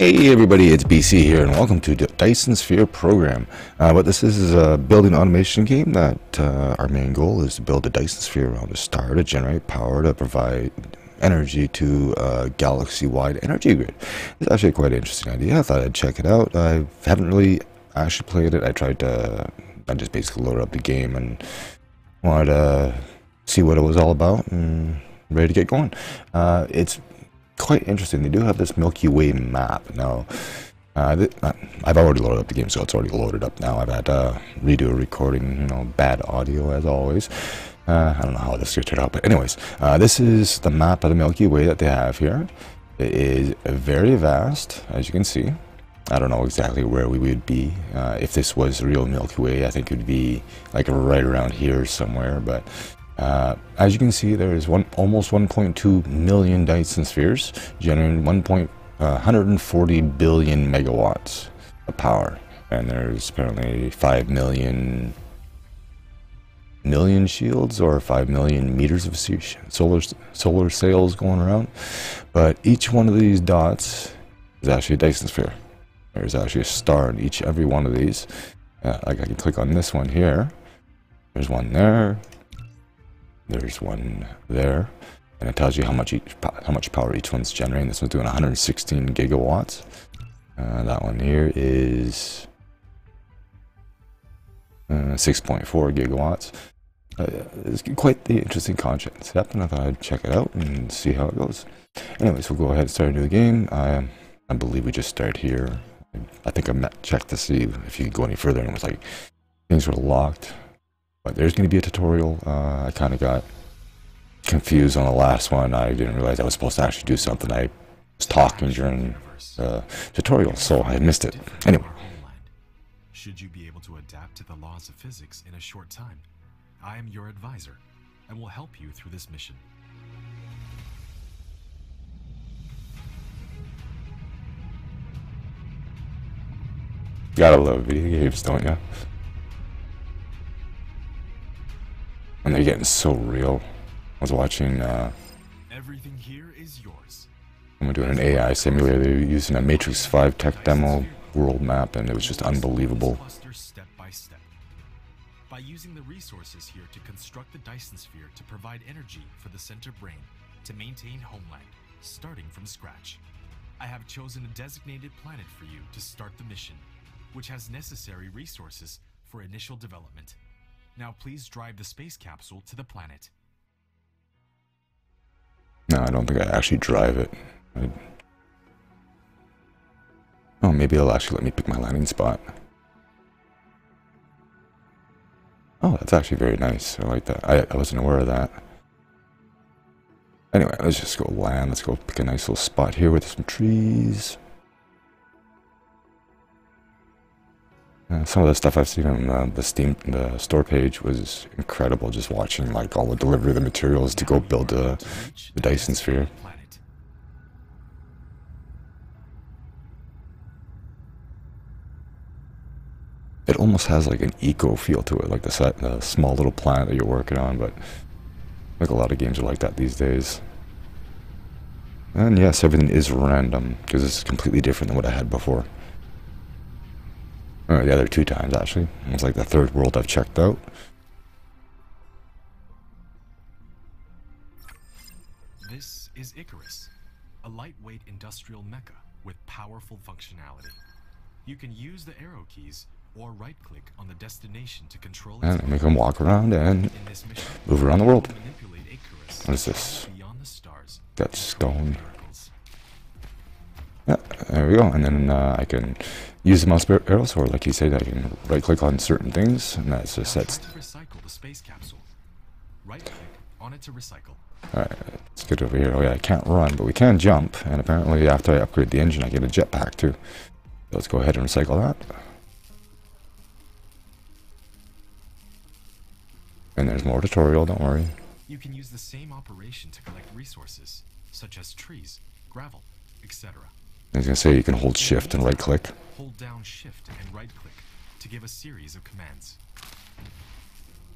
Hey everybody, it's BC here and welcome to the Dyson Sphere program. Uh, what this is is a building automation game that uh, our main goal is to build a Dyson Sphere around a star to generate power to provide energy to a galaxy-wide energy grid. It's actually quite interesting idea. I thought I'd check it out. I haven't really actually played it. I tried to, I just basically loaded up the game and wanted to see what it was all about and ready to get going. Uh, it's quite interesting. They do have this Milky Way map. Now, uh, uh, I've already loaded up the game, so it's already loaded up now. I've had to redo a recording, you know, bad audio as always. Uh, I don't know how this gonna out, but anyways, uh, this is the map of the Milky Way that they have here. It is very vast, as you can see. I don't know exactly where we would be. Uh, if this was real Milky Way, I think it would be like right around here somewhere, but uh, as you can see, there is one almost 1.2 million Dyson spheres, generating 1. Uh, 140 billion megawatts of power, and there's apparently 5 million million shields or 5 million meters of solar solar sails going around. But each one of these dots is actually a Dyson sphere. There's actually a star in each every one of these. Uh, like I can click on this one here. There's one there, there's one there, and it tells you how much each, how much power each one's generating. This one's doing 116 gigawatts. Uh, that one here is uh, 6.4 gigawatts. Uh, it's quite the interesting concept. and I thought I'd check it out and see how it goes. Anyways, we'll go ahead and start a new game. I, I believe we just start here. I think I checked to see if you could go any further, and it was like things were locked. But there's going to be a tutorial. Uh, I kind of got confused on the last one. I didn't realize I was supposed to actually do something. I was talking during the tutorial, so I missed it. Anyway. Should you be able to adapt to the laws of physics in a short time, I am your advisor and will help you through this mission. You Gotta love video games, don't you? And they're getting so real. I was watching, uh... Everything here is yours. I'm doing an AI simulator. They're using a Matrix 5 tech demo world map, and it was just unbelievable. Step by step. By using the resources here to construct the Dyson Sphere to provide energy for the center brain to maintain homeland, starting from scratch. I have chosen a designated planet for you to start the mission, which has necessary resources for initial development. Now please drive the space capsule to the planet. No, I don't think I actually drive it. I... Oh, maybe it'll actually let me pick my landing spot. Oh, that's actually very nice. I like that. I, I wasn't aware of that. Anyway, let's just go land. Let's go pick a nice little spot here with some trees. Uh, some of the stuff I've seen on uh, the Steam the store page was incredible. Just watching like all the delivery of the materials to go build the, the Dyson Sphere. It almost has like an eco feel to it, like the, set, the small little planet that you're working on. But like a lot of games are like that these days. And yes, everything is random because it's completely different than what I had before. Or the other two times, actually. It's like the third world I've checked out. This is Icarus, a lightweight industrial mecha with powerful functionality. You can use the arrow keys or right-click on the destination to control and make them walk around and move around the world. What is this? Got stone. Yeah, there we go. And then uh, I can use the mouse arrows, or like you said, I can right click on certain things, and that just sets. recycle the space capsule. Right click on it to recycle. Alright, let's get over here. Oh yeah, I can't run, but we can jump, and apparently after I upgrade the engine, I get a jetpack too. Let's go ahead and recycle that. And there's more tutorial, don't worry. You can use the same operation to collect resources, such as trees, gravel, etc. I was gonna say you can hold shift and right click. Hold down shift and right click to give a series of commands.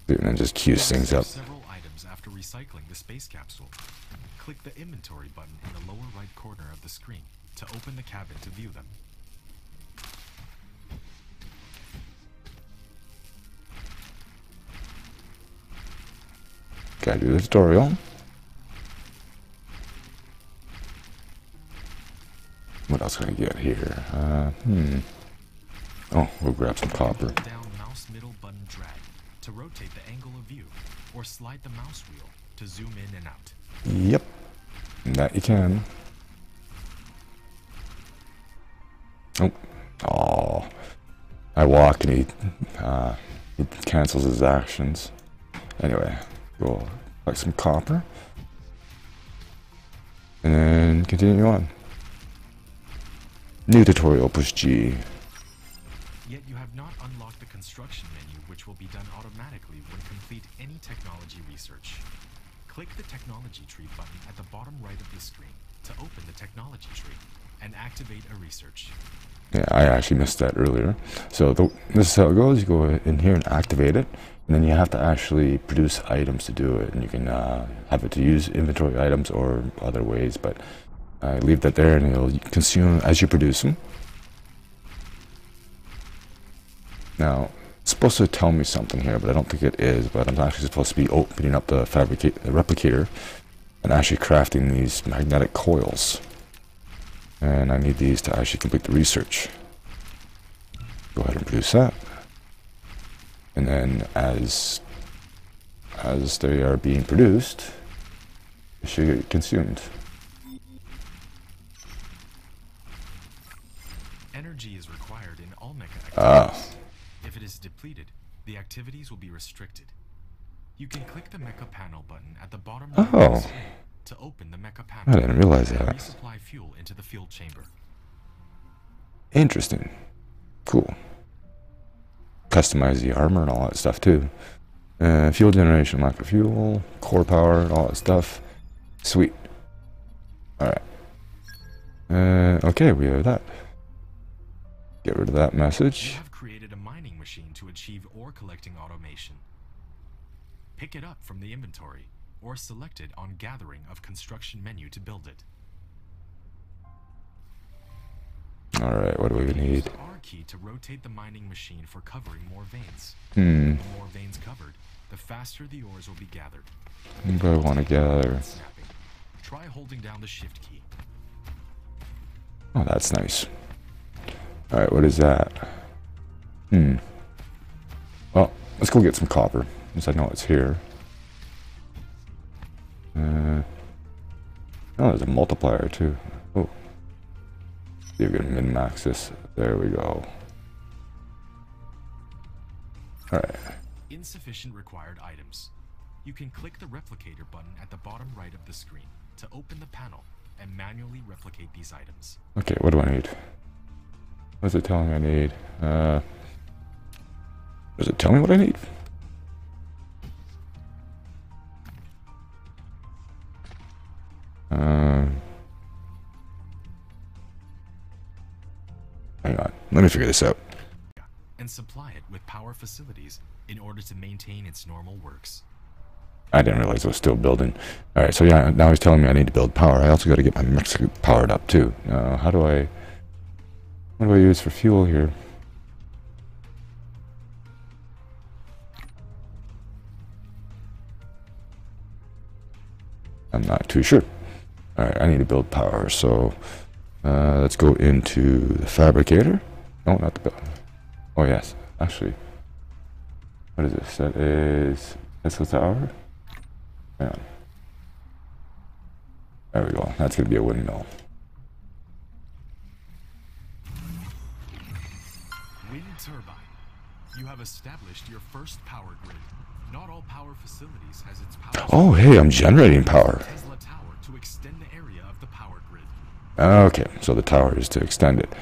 And then just queues things up. Several items after recycling the space capsule. Click the inventory button in the lower right corner of the screen to open the cabin to view them. Gotta do the tutorial. What else can I get here? Uh, hmm. Oh, we'll grab some copper. Down mouse middle button drag to rotate the angle of view, or slide the mouse wheel to zoom in and out. Yep. That you can. Oh. Oh. I walk and he, uh, he cancels his actions. Anyway, we'll collect some copper. And then continue on. New tutorial, push G. Yet you have not unlocked the construction menu which will be done automatically when complete any technology research. Click the technology tree button at the bottom right of the screen to open the technology tree and activate a research. Yeah, I actually missed that earlier. So the, this is how it goes. You go in here and activate it, and then you have to actually produce items to do it. And you can uh, have it to use inventory items or other ways, but I leave that there and it'll consume as you produce them. Now, it's supposed to tell me something here, but I don't think it is. But I'm actually supposed to be opening up the fabricate the replicator and actually crafting these magnetic coils. And I need these to actually complete the research. Go ahead and produce that. And then as as they are being produced, they should get consumed. If it is depleted, the activities will be restricted. You can click the mecha panel button at the bottom right of Oh. the screen to open the mecha panel I didn't realize that. resupply fuel into the fuel chamber. Interesting. Cool. Customize the armor and all that stuff too. Uh, fuel generation, lack of fuel, core power, all that stuff. Sweet. Alright. Uh, okay, we have that. Get rid of that message. have created a mining machine to achieve ore collecting automation. Pick it up from the inventory or select it on gathering of construction menu to build it. Alright, what do we need? R key to rotate the mining machine for covering more veins. Hmm. The more veins covered, the faster the ores will be gathered. I want to gather? Try holding down the shift key. Oh, that's nice. Alright, what is that? Hmm. Let's go get some copper, since I know it's here. Uh, oh, there's a multiplier too. Oh. See if we can min-max this. There we go. Alright. Insufficient required items. You can click the replicator button at the bottom right of the screen to open the panel and manually replicate these items. Okay, what do I need? What's it telling me I need? Uh, does it tell me what I need? Um, hang on, let me figure this out. and supply it with power facilities in order to maintain its normal works. I didn't realize it was still building. All right, so yeah, now he's telling me I need to build power. I also got to get my mix powered up too. Uh, how do I? What do I use for fuel here? Sure. All right, I need to build power, so uh, let's go into the fabricator. No, not the build. Oh yes, actually, what is this? That is Tesla Tower. Hang on. There we go. That's gonna be a windmill. Wind turbine. You have established your first power grid. Not all power facilities has its power. Oh, hey, I'm generating power. Tesla Tower to extend the area of the power grid. Okay, so the tower is to extend it.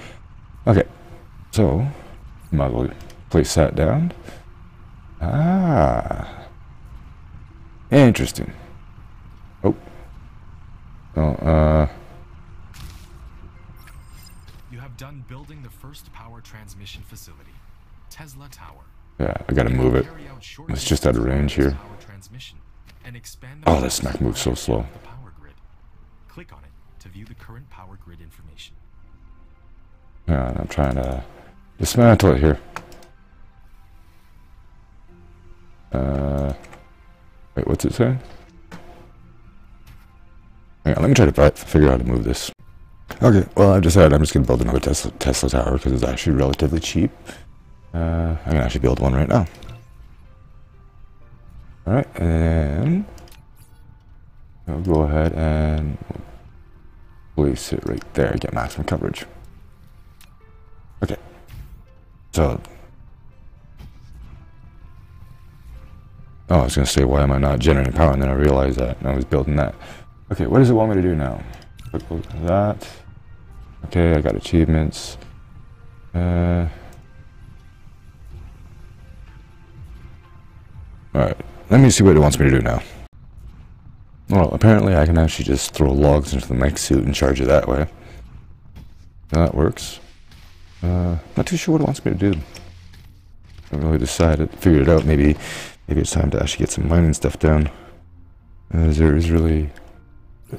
Okay, so might as well place that down. Ah, interesting. Oh, oh, uh, You have done building the first power transmission facility. Yeah, I gotta move it. Carry out short It's just out of range here. Power transmission and expand the Oh, this smack moves so slow. Click on it to view the current power grid information. Yeah, I'm trying to dismantle it here. Uh, wait, what's it saying? Let me try to figure out how to move this. Okay, well, I've decided I'm just going to build another Tesla, Tesla tower because it's actually relatively cheap. Uh, I can actually build one right now. Alright, and I'll go ahead and place it right there, get maximum coverage. Okay, so Oh, I was to say, why am I not generating power? And then I realized that I was building that. Okay, what does it want me to do now? that. Okay, I got achievements. Uh, let me see what it wants me to do now. Well, apparently I can actually just throw logs into the mech suit and charge it that way. That works. Uh, not too sure what it wants me to do. I haven't really decided, figured it out. Maybe maybe it's time to actually get some mining stuff done. As there is really,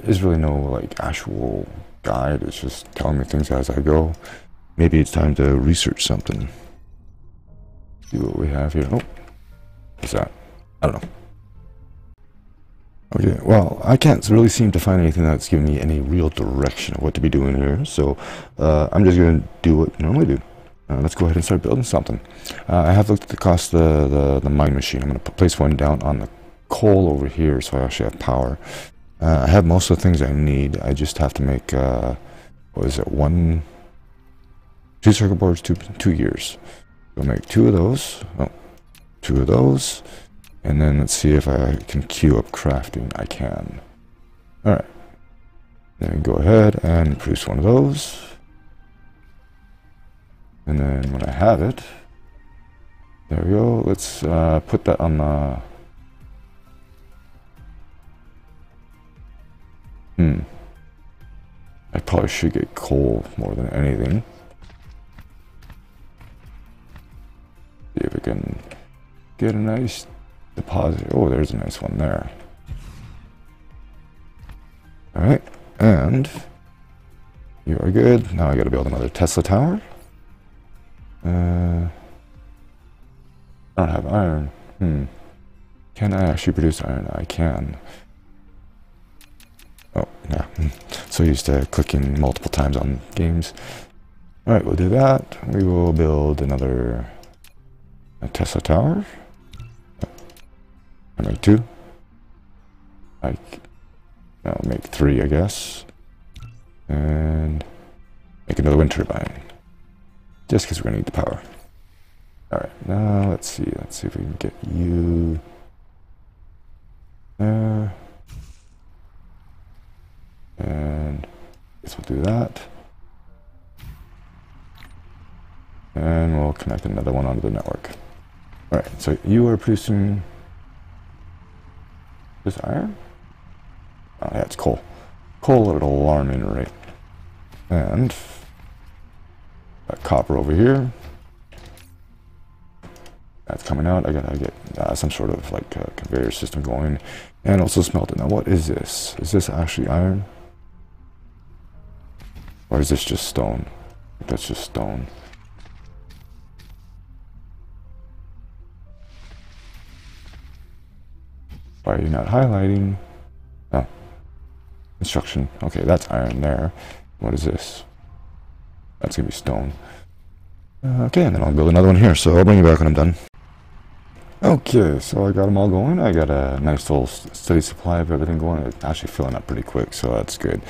is really no like actual guide. It's just telling me things as I go. Maybe it's time to research something. See what we have here. Oh, what's that? I don't know. Okay, well, I can't really seem to find anything that's giving me any real direction of what to be doing here, so uh, I'm just going to do what I normally do. Uh, let's go ahead and start building something. Uh, I have looked at the cost of the, the, the mine machine. I'm going to place one down on the coal over here so I actually have power. Uh, I have most of the things I need. I just have to make, uh, what is it, one, two circuit boards, two, two gears. I'll make two of those, oh, two of those, and then let's see if I can queue up crafting. I can. Alright. Then go ahead and produce one of those. And then when I have it, there we go. Let's uh, put that on the... Hmm. I probably should get coal more than anything. See if we can get a nice deposit. Oh, there's a nice one there. Alright, and you are good. Now I gotta build another Tesla tower. Uh, I don't have iron. Hmm. Can I actually produce iron? I can. Oh, yeah. So used to clicking multiple times on games. Alright, we'll do that. We will build another Tesla tower. Make two. I I'll make three, I guess. And make another wind turbine. Just because we're going to need the power. Alright, now let's see. Let's see if we can get you there. And I guess we'll do that. And we'll connect another one onto the network. Alright, so you are producing this iron? Oh yeah, it's coal. Coal at an alarming rate. And got copper over here. That's coming out. I gotta get uh, some sort of like uh, conveyor system going. And also smelting. Now what is this? Is this actually iron? Or is this just stone? That's just stone. Why are you not highlighting? Oh. Instruction. Okay, that's iron there. What is this? That's gonna be stone. Uh, okay, and then I'll build another one here, so I'll bring you back when I'm done. Okay, so I got them all going. I got a nice little steady supply of everything going. It's actually filling up pretty quick, so that's good.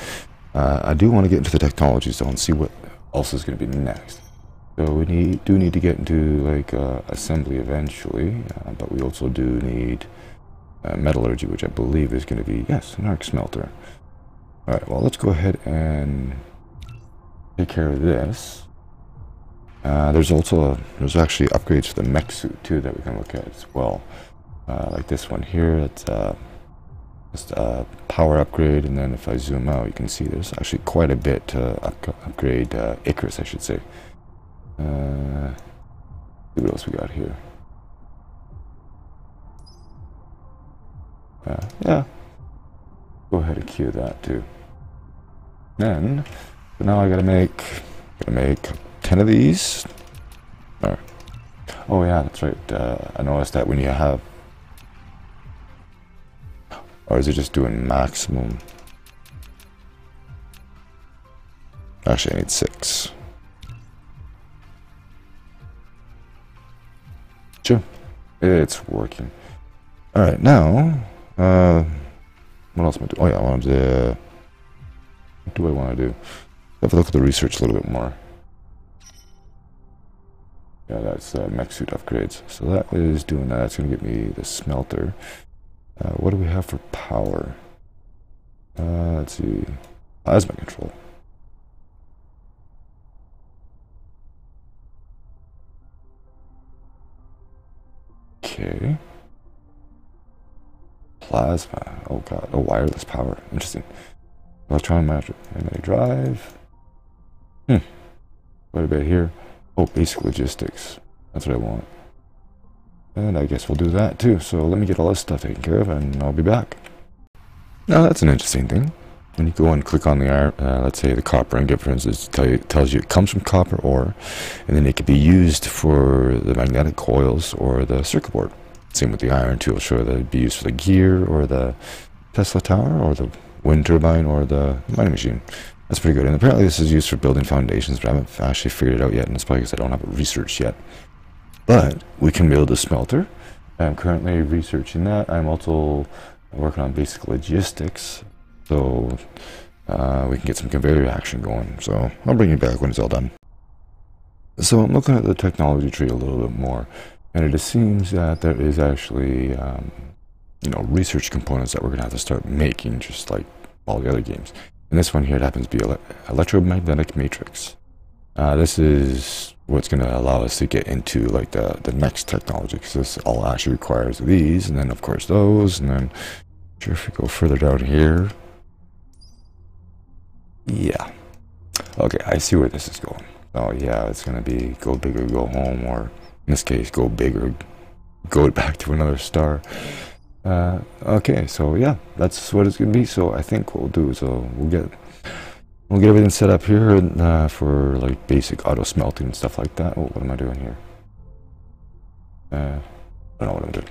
Uh, I do want to get into the technology zone, and see what else is going to be next. So we need do need to get into like uh, assembly eventually, uh, but we also do need uh, metallurgy, which I believe is going to be, yes, an arc smelter. Alright, well, let's go ahead and take care of this. Uh, there's also, a, there's actually upgrades to the mech suit, too, that we can look at as well. Uh, like this one here, it's uh, just a power upgrade, and then if I zoom out, you can see there's actually quite a bit to up upgrade uh, Icarus, I should say. Uh, see what else we got here. Uh, yeah. Go ahead and cue that too. Then, so now I gotta make, gotta make 10 of these. Or, oh yeah, that's right. Uh, I noticed that when you have, or is it just doing maximum? Actually, I need six. Sure, it's working. All right, now, uh, what else am I doing? Oh yeah, I wanted to. What do I want to do? Have a look at the research a little bit more. Yeah, that's uh, mech suit upgrades. So that is doing that. That's going to get me the smelter. Uh, what do we have for power? Uh, let's see. Plasma control. Okay. Plasma. Oh god. Oh, wireless power. Interesting. Electron magic. Magnetic drive. Hmm. Quite a bit here. Oh, basic logistics. That's what I want. And I guess we'll do that too. So let me get all this stuff taken care of and I'll be back. Now that's an interesting thing. When you go and click on the iron, uh, let's say the copper ingot, for instance, tell you, tells you it comes from copper ore, and then it can be used for the magnetic coils or the circuit board. Same with the iron tool, show that it'd be used for the gear or the Tesla tower or the wind turbine or the mining machine. That's pretty good. And apparently this is used for building foundations, but I haven't actually figured it out yet, and it's probably because I don't have it researched yet. But we can build a smelter. I'm currently researching that. I'm also working on basic logistics so uh, we can get some conveyor action going. So I'll bring you back when it's all done. So I'm looking at the technology tree a little bit more, and it seems that there is actually, um, you know, research components that we're gonna have to start making, just like all the other games. And this one here it happens to be ele electromagnetic matrix. Uh, this is what's going to allow us to get into like the the next technology because this all actually requires these, and then of course those, and then sure if we go further down here, yeah. Okay, I see where this is going. Oh yeah, it's gonna be go big or go home, or in this case, go big or go back to another star. Uh, okay, so yeah, that's what it's gonna be. So I think what we'll do is uh, we'll get we'll get everything set up here uh, for like basic auto smelting and stuff like that. Oh, what am I doing here? Uh, I don't know what I'm doing.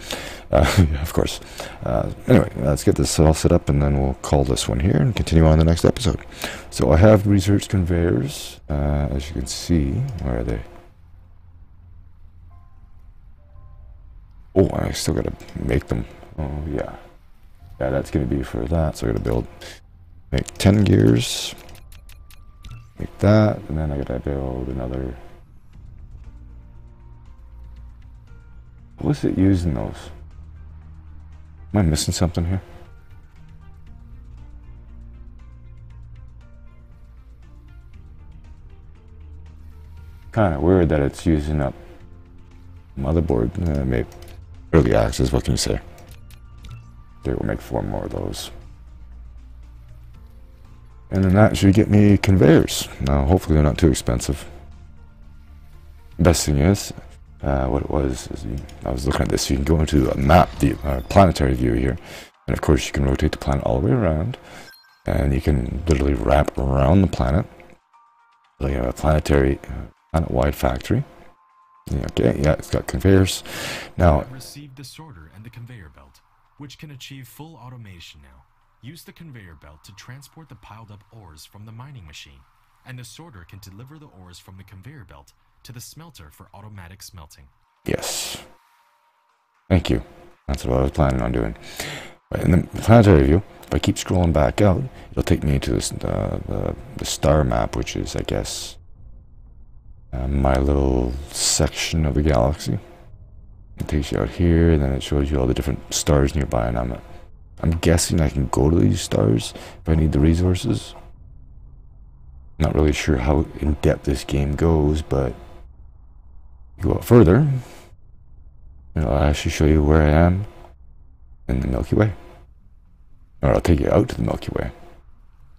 Uh, yeah, of course. Uh, anyway, let's get this all set up and then we'll call this one here and continue on the next episode. So I have research conveyors, uh, as you can see. Where are they? Oh, I still gotta make them. Oh, yeah. Yeah, that's gonna be for that. So I gotta build, make 10 gears, make that, and then I gotta build another. What's it using those? Am I missing something here? Kind of weird that it's using up motherboard. Uh, maybe early access. What can you say? They will make four more of those. And then that should get me conveyors. Now, hopefully they're not too expensive. Best thing is, uh, what it was is you, I was looking at this. You can go into a map, the uh, planetary view here, and of course you can rotate the planet all the way around, and you can literally wrap around the planet. So you have a planetary, uh, planet-wide factory. Yeah, okay, yeah, it's got conveyors. Now, received the sorter and the conveyor belt, which can achieve full automation now. Use the conveyor belt to transport the piled up ores from the mining machine, and the sorter can deliver the ores from the conveyor belt to the smelter for automatic smelting. Yes. Thank you. That's what I was planning on doing. But in the planetary view, if I keep scrolling back out, it'll take me to this, uh, the, the star map, which is, I guess, uh, my little section of the galaxy. It takes you out here, and then it shows you all the different stars nearby, and I'm, I'm guessing I can go to these stars if I need the resources. Not really sure how in-depth this game goes, but go out further, and I'll actually show you where I am in the Milky Way. Or I'll take you out to the Milky Way.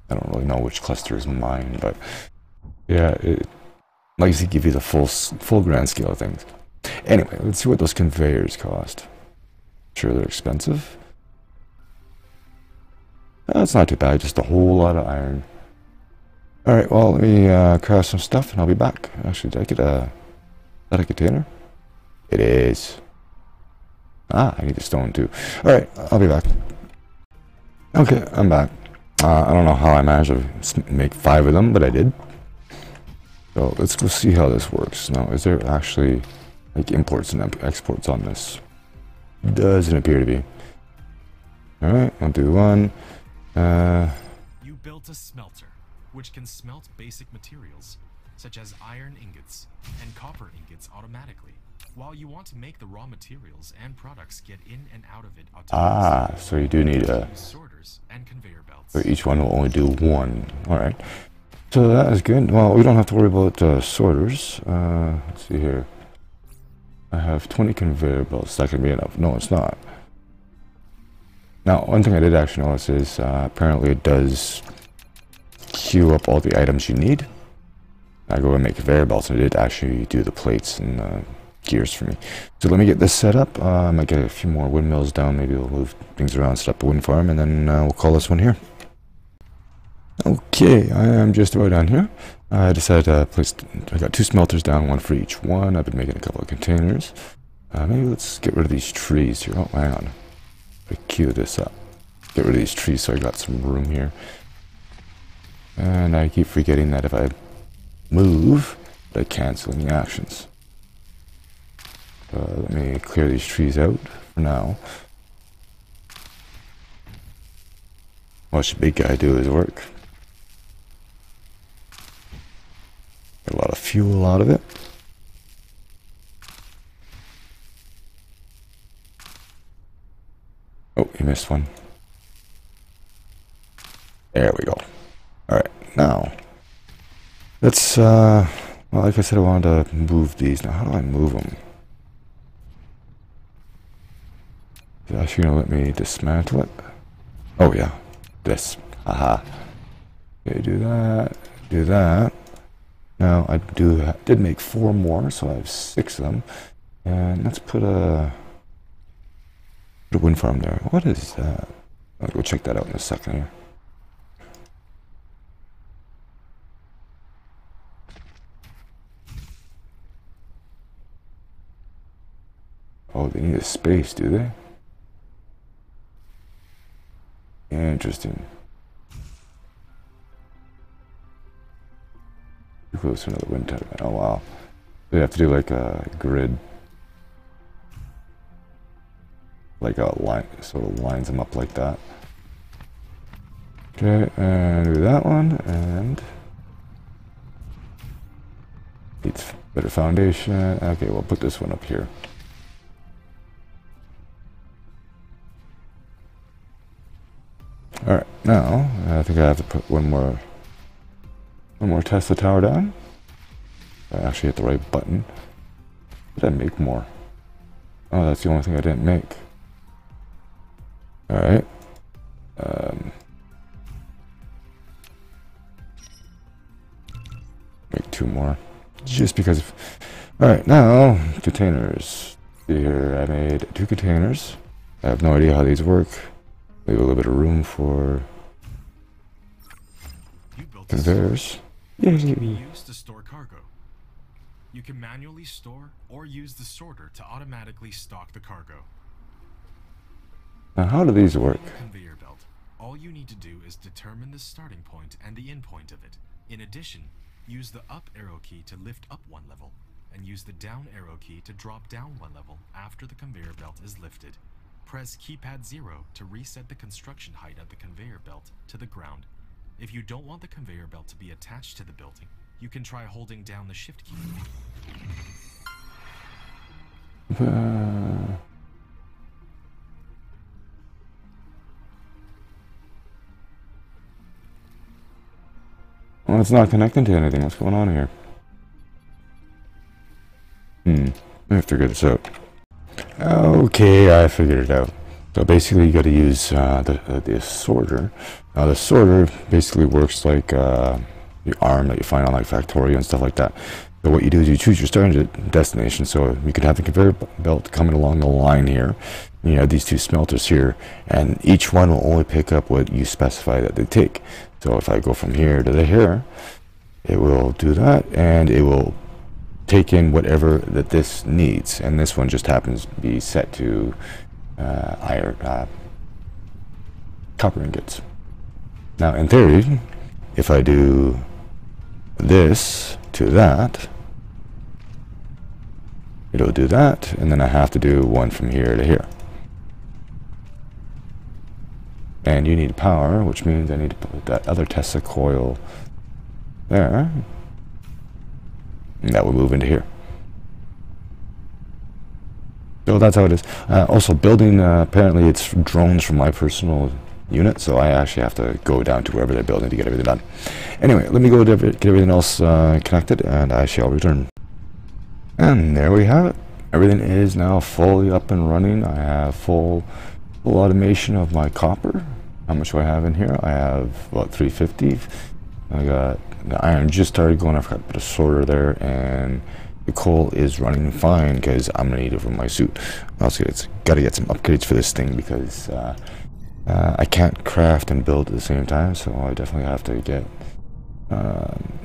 I don't really know which cluster is mine, but yeah, it likes to give you the full, full grand scale of things. Anyway, let's see what those conveyors cost. Sure, they're expensive. That's not too bad, just a whole lot of iron. Alright, well, let me uh, craft some stuff and I'll be back. Actually, did I get a... That a container? It is. Ah, I need the stone too. Alright, I'll be back. Okay, I'm back. Uh, I don't know how I managed to make five of them, but I did. So let's go see how this works. Now, is there actually like imports and exports on this? Doesn't appear to be. Alright, I'll do one. Uh, you built a smelter, which can smelt basic materials, such as iron ingots and copper ingots automatically. While you want to make the raw materials and products get in and out of it Ah, so you do need a... Sorters and conveyor belts. So each one will only do one. Alright. So that is good. Well, we don't have to worry about uh, sorters. Uh, let's see here. I have 20 conveyor belts. That can be enough. No, it's not. Now, one thing I did actually notice is uh, apparently it does queue up all the items you need. I go and make conveyor belts and it did actually do the plates and uh, gears for me. So let me get this set up. Uh, I might get a few more windmills down. Maybe we'll move things around, set up a wind farm, and then uh, we'll call this one here. Okay, I am just about done here. I decided to place, I got two smelters down, one for each one. I've been making a couple of containers. Uh, maybe let's get rid of these trees here. Oh, hang on. I queue this up. Get rid of these trees so I got some room here. And I keep forgetting that if I move, I cancel any actions. Uh, let me clear these trees out for now. Watch the big guy do his work. Get a lot of fuel out of it. Oh, you missed one. There we go. Alright, now. Let's, uh... Well, like I said, I wanted to move these. Now, how do I move them? Is actually going to let me dismantle it? Oh, yeah. This. Aha. Okay, do that. Do that. Now I do did make four more, so I have six of them. And let's put a put a wind farm there. What is that? I'll go check that out in a second here. Oh, they need a space, do they? Interesting. Close to another wind turbine. Oh wow. They have to do like a grid. Like a line, sort of lines them up like that. Okay, and do that one, and needs better foundation. Okay, we'll put this one up here. Alright, now I think I have to put one more one more Tesla tower down. I actually hit the right button. Did I make more? Oh, that's the only thing I didn't make. Alright. Um, make two more. Just because of... Alright, now, containers. See here, I made two containers. I have no idea how these work. Leave a little bit of room for conveyors. Use to store cargo. You can manually store or use the sorter to automatically stock the cargo. Now, how do these work? Conveyor belt. All you need to do is determine the starting point and the end point of it. In addition, use the up arrow key to lift up one level, and use the down arrow key to drop down one level after the conveyor belt is lifted. Press keypad 0 to reset the construction height of the conveyor belt to the ground if you don't want the conveyor belt to be attached to the building, you can try holding down the shift key. Uh... Well, it's not connecting to anything. What's going on here? Hmm. I have to figure this out. Okay, I figured it out. So basically you got to use uh, the, uh, the sorter. Now the sorter basically works like uh, the arm that you find on like Factorio and stuff like that. So what you do is you choose your starting destination. So you could have the conveyor belt coming along the line here. You have these two smelters here, and each one will only pick up what you specify that they take. So if I go from here to the here, it will do that, and it will take in whatever that this needs. And this one just happens to be set to uh, iron, uh, copper ingots. Now, in theory, if I do this to that, it'll do that, and then I have to do one from here to here. And you need power, which means I need to put that other Tesla coil there. And that will move into here. So that's how it is. Uh, also, building, uh, apparently it's drones from my personal unit, so I actually have to go down to wherever they're building to get everything done. Anyway, let me go get everything else uh, connected, and I shall return. And there we have it. Everything is now fully up and running. I have full, full automation of my copper. How much do I have in here? I have about 350. I got the iron just started going. I forgot to put a sorter there, and coal is running fine because I'm gonna need it for my suit. I Also, it's got to get some upgrades for this thing because uh, uh, I can't craft and build at the same time, so I definitely have to get um,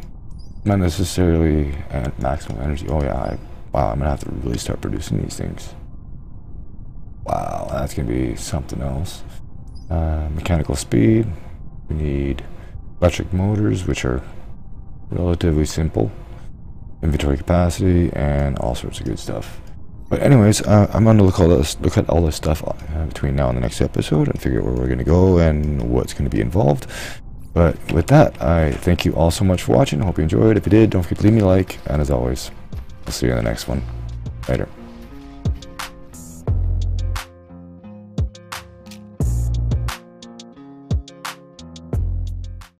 not necessarily at maximum energy. Oh yeah, I, wow, I'm gonna have to really start producing these things. Wow, that's gonna be something else. Uh, mechanical speed. We need electric motors, which are relatively simple. Inventory capacity and all sorts of good stuff. But anyways, uh, I'm gonna look all this, look at all this stuff uh, between now and the next episode and figure out where we're gonna go and what's gonna be involved. But with that, I thank you all so much for watching. Hope you enjoyed. If you did, don't forget to leave me a like. And as always, I'll see you in the next one. Later.